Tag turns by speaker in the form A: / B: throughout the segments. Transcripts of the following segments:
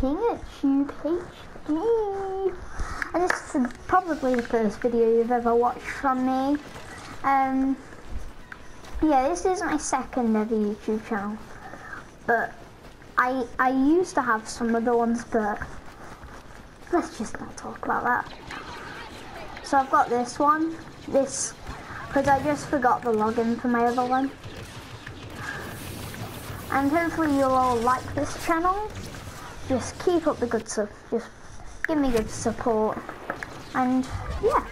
A: HD. And this is probably the first video you've ever watched from me. Um, yeah, this is my second ever YouTube channel. But I I used to have some other ones, but let's just not talk about that. So I've got this one, this, because I just forgot the login for my other one. And hopefully you'll all like this channel. Just keep up the good stuff. Just give me good support. And yeah.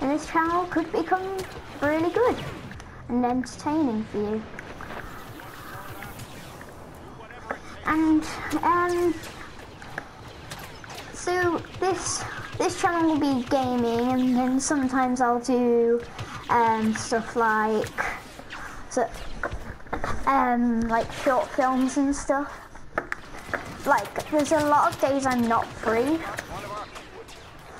A: And this channel could become really good and entertaining for you. And um so this this channel will be gaming and then sometimes I'll do um, stuff like so um like short films and stuff. Like there's a lot of days I'm not free.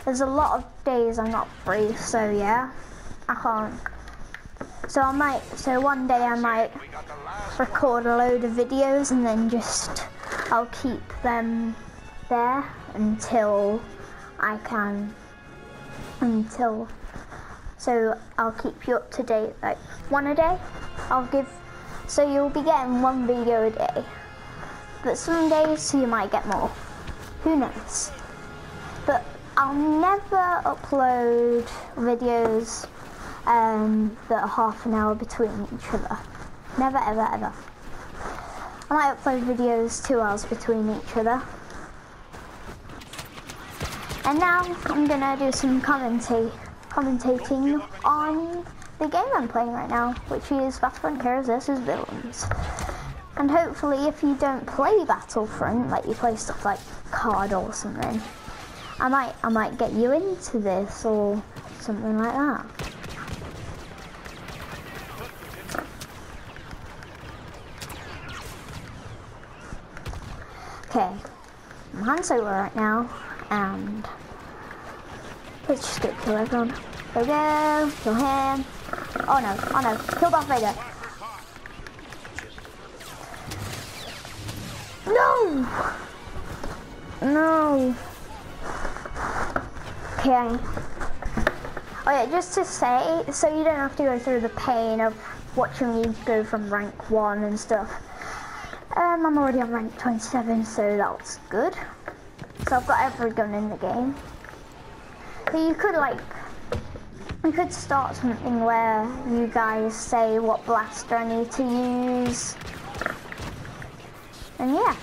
A: There's a lot of days I'm not free, so yeah. I can't so I might so one day I might record a load of videos and then just I'll keep them there until I can until so I'll keep you up to date like one a day I'll give so you'll be getting one video a day but some days you might get more. Who knows? But I'll never upload videos um, that are half an hour between each other. Never ever ever. I might upload videos two hours between each other. And now I'm gonna do some commentate, commentating on the game I'm playing right now, which is Battlefront Heroes vs Villains. And hopefully if you don't play Battlefront, like you play stuff like Card or something, I might I might get you into this or something like that. Okay, I'm Han Solo right now, and let's just go kill everyone. Go go, kill him. Oh no, oh no, kill Darth Vader. No! No! Okay. Oh yeah, just to say, so you don't have to go through the pain of watching me go from rank 1 and stuff. Um, I'm already on rank 27, so that's good. So I've got every gun in the game. So you could like, you could start something where you guys say what blaster I need to use. And yeah,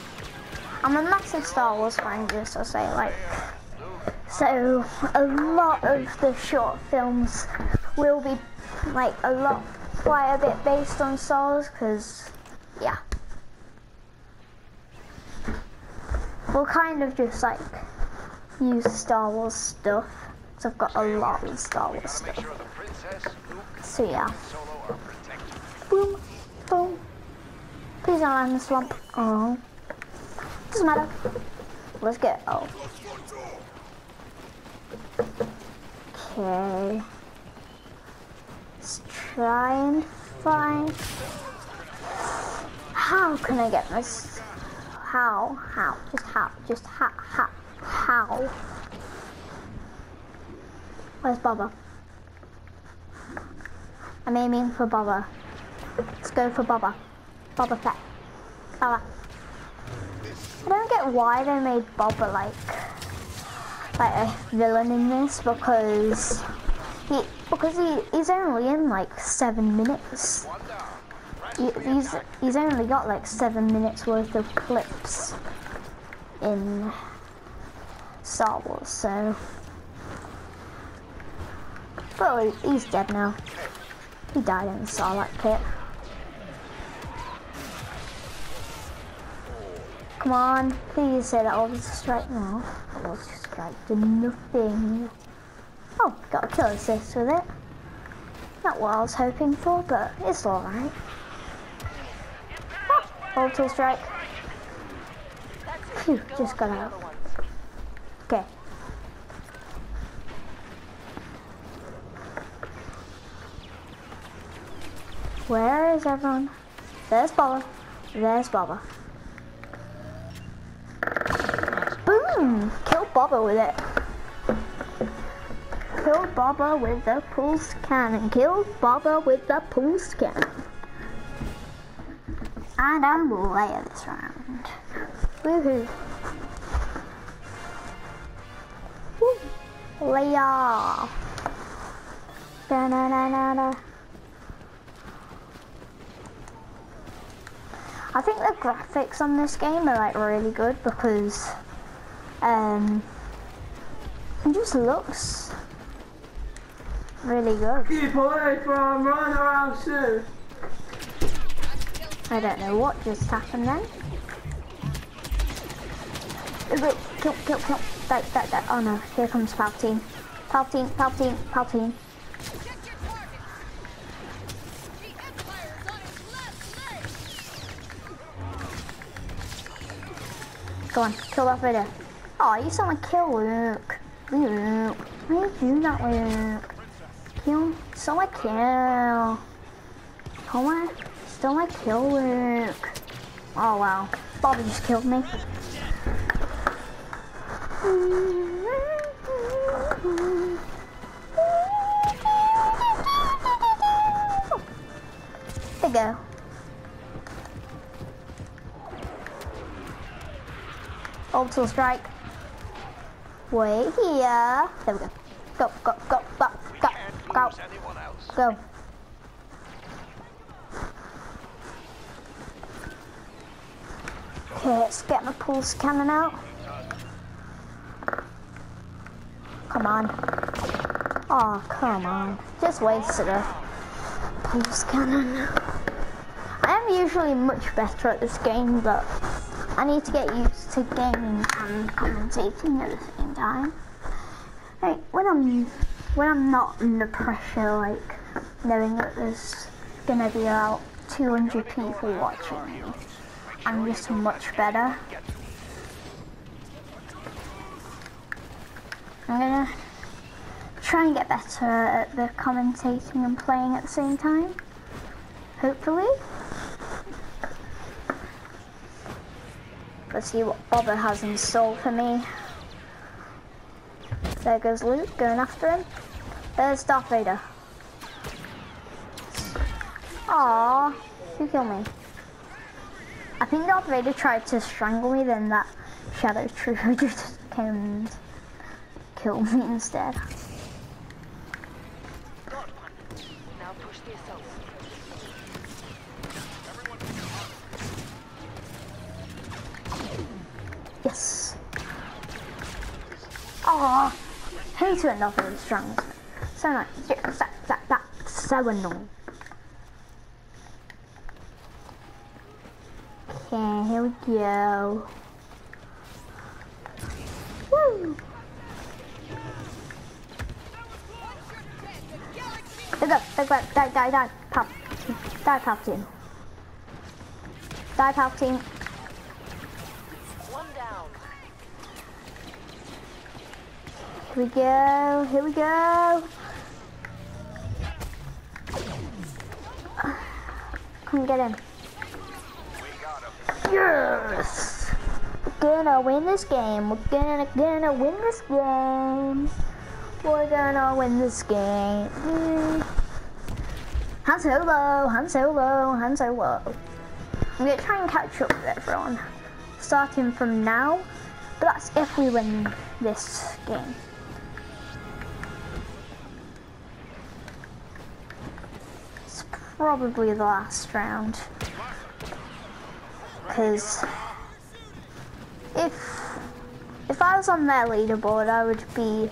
A: I'm a massive Star Wars fan, just to say like, so a lot of the short films will be like a lot, quite a bit based on Star Wars, because yeah. we'll kind of just like use Star Wars stuff. So I've got a lot of Star Wars stuff. So yeah. Boom, boom. Please don't land in the swamp. Oh. Doesn't matter. Let's get oh. Okay. Let's try and find how can I get this how? How? Just how? Just how? How? How? Where's Boba? I'm aiming for Boba. Let's go for Boba. Boba Fett. Boba. Get why they made Boba like like a villain in this because he because he he's only in like seven minutes he's he's only got like seven minutes worth of clips in Star Wars, so but he's dead now. He died in the Sarlacc pit. Come on, please say that I was strike now. I was to nothing. Oh, got a kill assist with it. Not what I was hoping for, but it's alright. Hold oh, till strike. Phew, just got out. Okay. Where is everyone? There's Boba. There's Boba. Hmm, kill Boba with it. Kill Boba with the pulse cannon. Kill Boba with the pulse cannon. And I'm Leia this round. Woohoo. Woo. Leia. Da na na na na. I think the graphics on this game are like really good because um, it just looks really good.
B: Keep away from run around soon.
A: I don't know what just happened then. Oh, wait, kill, kill, kill. That, that, that. Oh no, here comes Palpatine. Palpatine, Palpatine, Palpatine. Go on, kill that video. Oh, you like kill Luke. Luke. Why you do that, Luke? Kill. Like kill. Still like kill Luke. Oh wow. Bobby just killed me. There you go. Ultra strike. Wait here. There we go. Go, go, go, go, go, go, go. Okay, let's get my pulse cannon out. Come on. Oh, come on. Just wasted a pulse cannon. I am usually much better at this game, but I need to get used to gaming and commentating at the time. Like when I'm when I'm not under pressure, like knowing that there's gonna be about 200 people watching me, I'm just much better. I'm gonna try and get better at the commentating and playing at the same time. Hopefully. Let's see what Boba has in store for me. There goes Luke, going after him. There's Darth Vader. Aww, who killed me? I think Darth Vader tried to strangle me, then that Shadow Trooper just came and killed me instead. Yes. Aww, hate when Darth Vader strangles me. So nice. Yeah, that, that, that's so annoying. Okay, here we go. Woo! Look up, look die, die, die, pop, die. Die.
C: One down.
A: Here we go, here we go. Come get him. Yes! We're gonna win this game. We're gonna gonna win this game. We're gonna win this game. Mm. Han Solo, Han Solo, Han Solo. I'm gonna try and catch up with everyone. Starting from now. But that's if we win this game. Probably the last round. Because if if I was on their leaderboard, I would be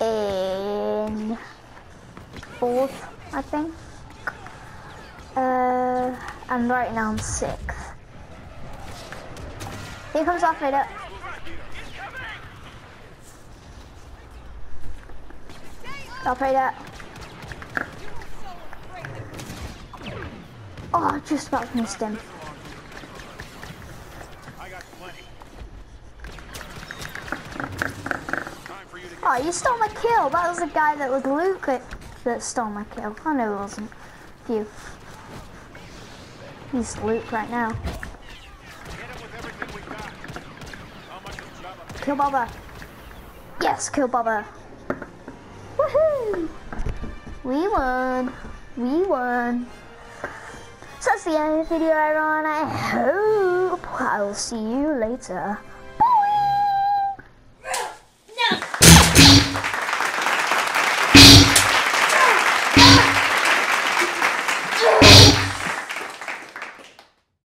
A: in fourth, I think. Uh, and right now I'm sixth. Here comes Darth Vader. Darth Vader. Oh, I just about missed him. Oh, you stole my kill. That was the guy that was Luke that, stole my kill. I know it wasn't you. He's Luke right now. kill Boba. Yes, kill Boba. Woohoo! We won. We won. That's the end of the video, everyone. I hope I'll see you later.